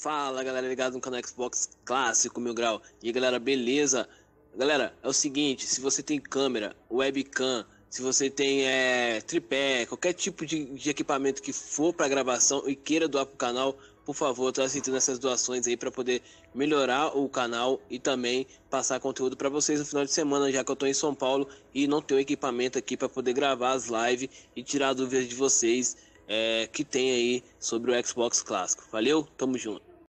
Fala galera ligado no canal Xbox Clássico Mil Grau. E aí, galera, beleza? Galera, é o seguinte, se você tem câmera, webcam, se você tem é, tripé, qualquer tipo de, de equipamento que for para gravação e queira doar pro canal, por favor, estou aceitando essas doações aí para poder melhorar o canal e também passar conteúdo para vocês no final de semana, já que eu estou em São Paulo e não tenho equipamento aqui para poder gravar as lives e tirar dúvidas de vocês é, que tem aí sobre o Xbox clássico. Valeu, tamo junto.